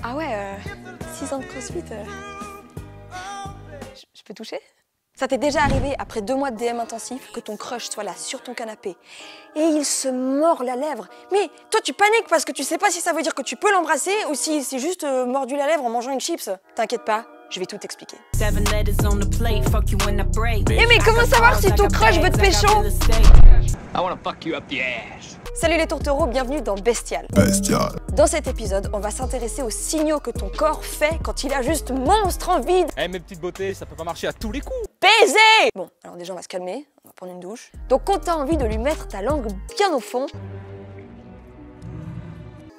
Ah ouais, 6 ans de crossfit. euh. Je, je peux toucher? Ça t'est déjà arrivé, après deux mois de DM intensif, que ton crush soit là sur ton canapé et il se mord la lèvre. Mais toi, tu paniques parce que tu sais pas si ça veut dire que tu peux l'embrasser ou si c'est juste euh, mordu la lèvre en mangeant une chips. T'inquiète pas, je vais tout t'expliquer. Eh mais comment savoir si ton crush veut te pécho? I wanna fuck you up the ass. Salut les tourtereaux, bienvenue dans Bestial. Bestial. Dans cet épisode, on va s'intéresser aux signaux que ton corps fait quand il a juste monstre envie de Eh mes petites beautés, ça peut pas marcher à tous les coups. baiser Bon, alors déjà on va se calmer, on va prendre une douche. Donc quand t'as envie de lui mettre ta langue bien au fond,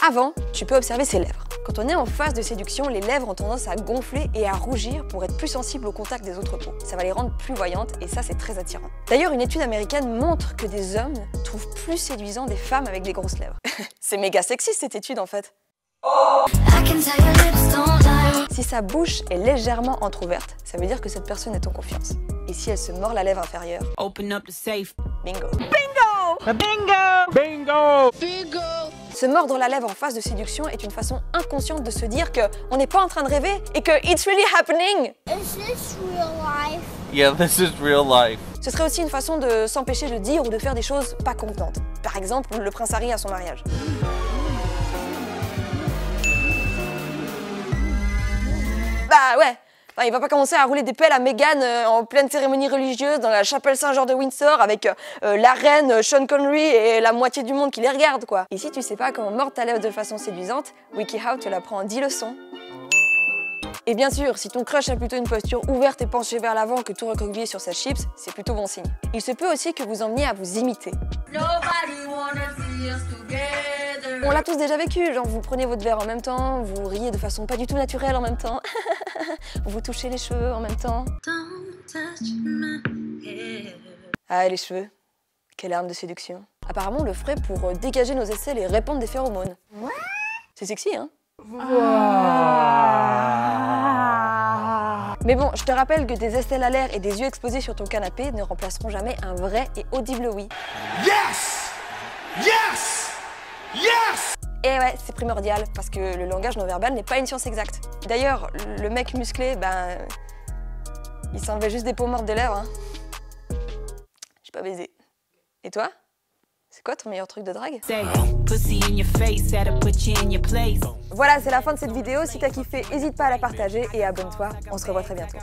avant, tu peux observer ses lèvres. Quand on est en phase de séduction, les lèvres ont tendance à gonfler et à rougir pour être plus sensibles au contact des autres peaux. Ça va les rendre plus voyantes et ça c'est très attirant. D'ailleurs, une étude américaine montre que des hommes trouvent plus séduisant des femmes avec des grosses lèvres. c'est méga sexy cette étude en fait. Si sa bouche est légèrement entr'ouverte, ça veut dire que cette personne est en confiance. Et si elle se mord la lèvre inférieure, Open up the safe. bingo. Bingo Se mordre la lèvre en phase de séduction est une façon inconsciente de se dire que on n'est pas en train de rêver et que it's really happening. Is this real life? Yeah, this is real life. Ce serait aussi une façon de s'empêcher de dire ou de faire des choses pas convenantes. Par exemple, le prince Harry à son mariage. Bah ouais. Il va pas commencer à rouler des pelles à Meghan euh, en pleine cérémonie religieuse dans la chapelle Saint-Jean de Windsor avec euh, euh, la reine Sean Connery et la moitié du monde qui les regarde quoi. Et si tu sais pas comment mordre ta lèvre de façon séduisante, WikiHow te l'apprend en 10 leçons. Et bien sûr, si ton crush a plutôt une posture ouverte et penchée vers l'avant que tout recroquevillé sur sa chips, c'est plutôt bon signe. Il se peut aussi que vous emmeniez à vous imiter. On l'a tous déjà vécu, genre vous prenez votre verre en même temps, vous riez de façon pas du tout naturelle en même temps, vous touchez les cheveux en même temps. Ah, les cheveux, quelle arme de séduction. Apparemment, on le ferait pour euh, dégager nos aisselles et répandre des phéromones. C'est sexy, hein? Mais bon, je te rappelle que des aisselles à l'air et des yeux exposés sur ton canapé ne remplaceront jamais un vrai et audible oui. Yes! Yes! Yes! Et ouais, c'est primordial parce que le langage non verbal n'est pas une science exacte. D'ailleurs, le mec musclé, ben. Il s'enlevait juste des peaux mortes des lèvres. Hein. J'ai pas baisé. Et toi? C'est quoi ton meilleur truc de drague? Say, pussy in your face, that'll put you in your place. Voilà, c'est la fin de cette vidéo. Si t'as kiffé, n'hésite pas à la partager et abonne-toi. On se revoit très bientôt.